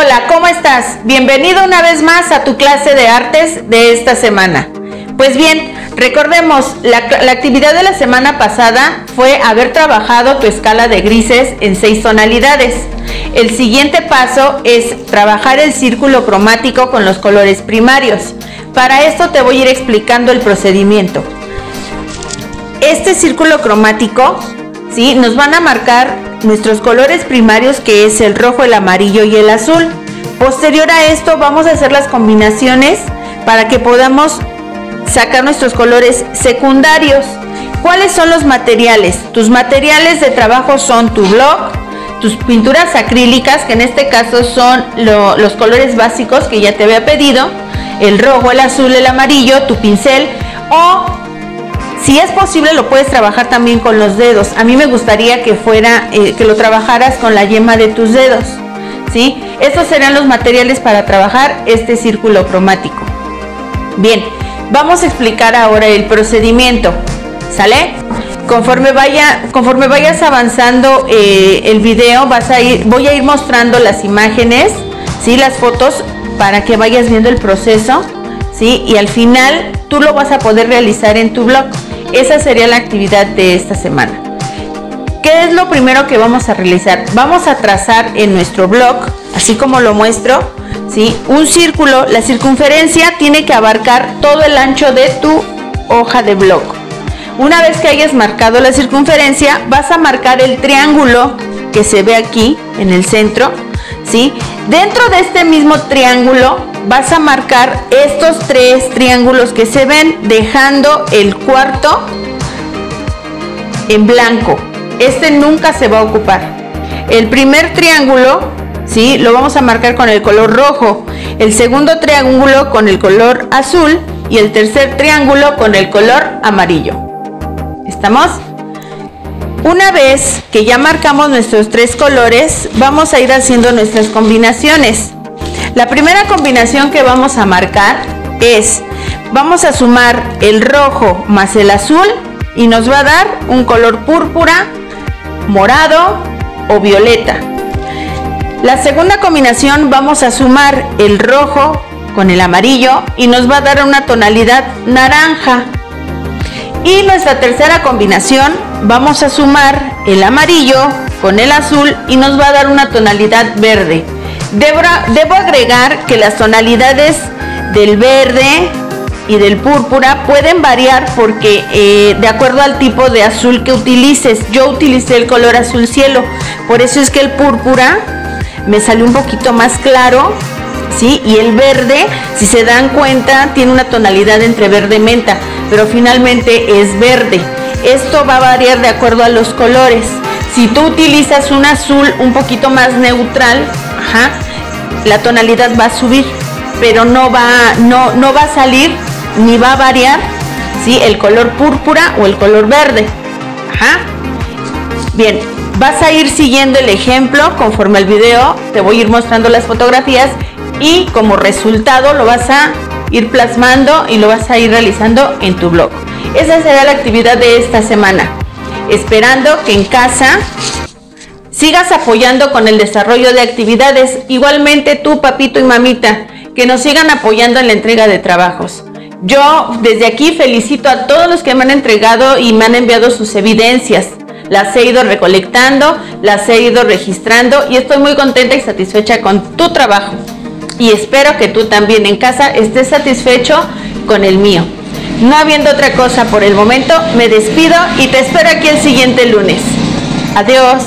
Hola, ¿cómo estás? Bienvenido una vez más a tu clase de artes de esta semana. Pues bien, recordemos, la, la, actividad de la semana pasada fue haber trabajado tu escala de grises en seis tonalidades. El siguiente paso es trabajar el círculo cromático con los colores primarios. Para esto te voy a ir explicando el procedimiento. Este círculo cromático, ¿sí? Nos van a marcar nuestros colores primarios que es el rojo, el amarillo y el azul. Posterior a esto vamos a hacer las combinaciones para que podamos sacar nuestros colores secundarios. ¿Cuáles son los materiales? Tus materiales de trabajo son tu bloc, tus pinturas acrílicas, que en este caso son lo, los colores básicos que ya te había pedido, el rojo, el azul, el amarillo, tu pincel o si es posible lo puedes trabajar también con los dedos. A mí me gustaría que fuera, eh, que lo trabajaras con la yema de tus dedos. ¿sí? Estos serán los materiales para trabajar este círculo cromático. Bien, vamos a explicar ahora el procedimiento. ¿Sale? Conforme, vaya, conforme vayas avanzando eh, el video, vas a ir, voy a ir mostrando las imágenes, ¿sí? las fotos, para que vayas viendo el proceso. ¿sí? Y al final tú lo vas a poder realizar en tu blog. Esa sería la actividad de esta semana. ¿Qué es lo primero que vamos a realizar? Vamos a trazar en nuestro blog, así como lo muestro, ¿sí? un círculo. La circunferencia tiene que abarcar todo el ancho de tu hoja de blog. Una vez que hayas marcado la circunferencia, vas a marcar el triángulo que se ve aquí en el centro. Dentro de este mismo triángulo vas a marcar estos tres triángulos que se ven dejando el cuarto en blanco. Este nunca se va a ocupar. El primer triángulo, ¿sí? Lo vamos a marcar con el color rojo. El segundo triángulo con el color azul y el tercer triángulo con el color amarillo. ¿Estamos? Una vez que ya marcamos nuestros tres colores, vamos a ir haciendo nuestras combinaciones. La primera combinación que vamos a marcar es, vamos a sumar el rojo más el azul y nos va a dar un color púrpura, morado o violeta. La segunda combinación vamos a sumar el rojo con el amarillo y nos va a dar una tonalidad naranja. Y nuestra tercera combinación vamos a sumar el amarillo con el azul y nos va a dar una tonalidad verde. Debo, agregar que las tonalidades del verde y del púrpura pueden variar porque eh, de acuerdo al tipo de azul que utilices, yo utilicé el color azul cielo, por eso es que el púrpura me salió un poquito más claro, ¿sí? Y el verde, si se dan cuenta, tiene una tonalidad entre verde y menta, pero finalmente es verde. Esto va a variar de acuerdo a los colores. Si tú utilizas un azul un poquito más neutral, la tonalidad va a subir, pero no va, no, no va a salir ni va a variar ¿sí? el color púrpura o el color verde. Bien, vas a ir siguiendo el ejemplo conforme al video, te voy a ir mostrando las fotografías y como resultado lo vas a ir plasmando y lo vas a ir realizando en tu blog. Esa será la actividad de esta semana. Esperando que en casa sigas apoyando con el desarrollo de actividades. Igualmente tú, papito y mamita, que nos sigan apoyando en la entrega de trabajos. Yo desde aquí felicito a todos los que me han entregado y me han enviado sus evidencias. Las he ido recolectando, las he ido registrando y estoy muy contenta y satisfecha con tu trabajo. Y espero que tú también en casa estés satisfecho con el mío. No habiendo otra cosa por el momento, me despido y te espero aquí el siguiente lunes. Adiós.